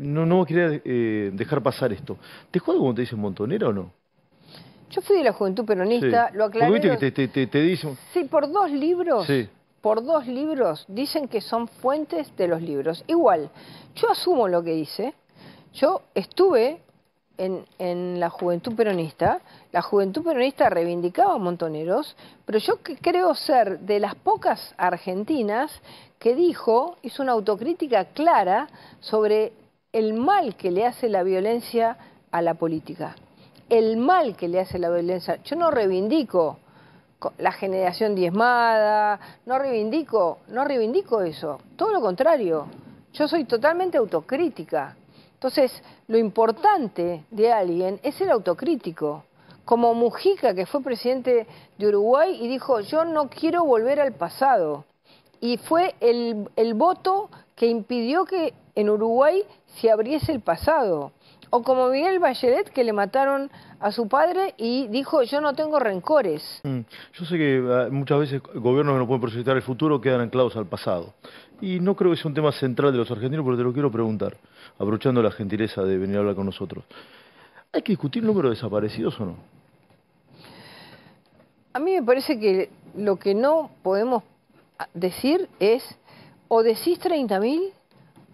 no, no quería eh, dejar pasar esto. ¿Te juega como te dicen montonera o no? Yo fui de la Juventud Peronista, Sí. lo aclaré. Viste los- que te, te, te, te dicen... Sí, por dos libros, Sí. por dos libros, dicen que son fuentes de los libros. Igual, yo asumo lo que hice. Yo estuve en, en la Juventud Peronista, la Juventud Peronista reivindicaba a montoneros, pero yo que creo ser de las pocas argentinas que dijo, hizo una autocrítica clara sobre el mal que le hace la violencia a la política. El mal que le hace la violencia. Yo no reivindico co- la generación diezmada, no reivindico, no reivindico eso, todo lo contrario. Yo soy totalmente autocrítica. Entonces, lo importante de alguien es ser autocrítico. Como Mujica, que fue presidente de Uruguay y dijo, yo no quiero volver al pasado. Y fue el, el voto que impidió que en Uruguay se abriese el pasado. O como Miguel Bachelet, que le mataron a su padre y dijo, yo no tengo rencores. Mm, Yo sé que ah, muchas veces gobiernos que no pueden proyectar el futuro quedan anclados al pasado. Y no creo que sea un tema central de los argentinos, pero te lo quiero preguntar, aprovechando la gentileza de venir a hablar con nosotros. ¿Hay que discutir el número de desaparecidos o no? A mí me parece que lo que no podemos decir es o decís 30.000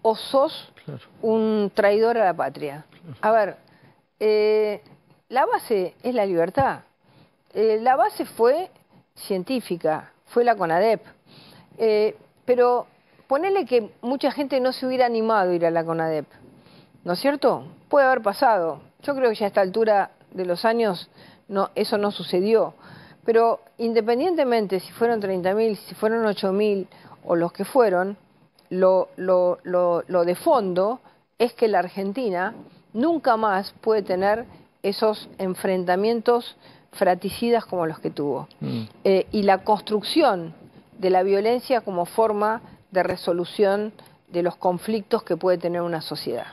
o sos Claro. un traidor a la patria. A ver, eh, la base es la libertad. Eh, la base fue científica, fue la CONADEP. Eh, pero ponele que mucha gente no se hubiera animado a ir a la CONADEP. ¿No es cierto? Puede haber pasado. Yo creo que ya a esta altura de los años no, eso no sucedió. Pero independientemente si fueron 30.000, si fueron 8.000 o los que fueron, lo, lo, lo, lo de fondo es que la Argentina nunca más puede tener esos enfrentamientos fraticidas como los que tuvo. Mm. Eh, y la construcción de la violencia como forma de resolución de los conflictos que puede tener una sociedad.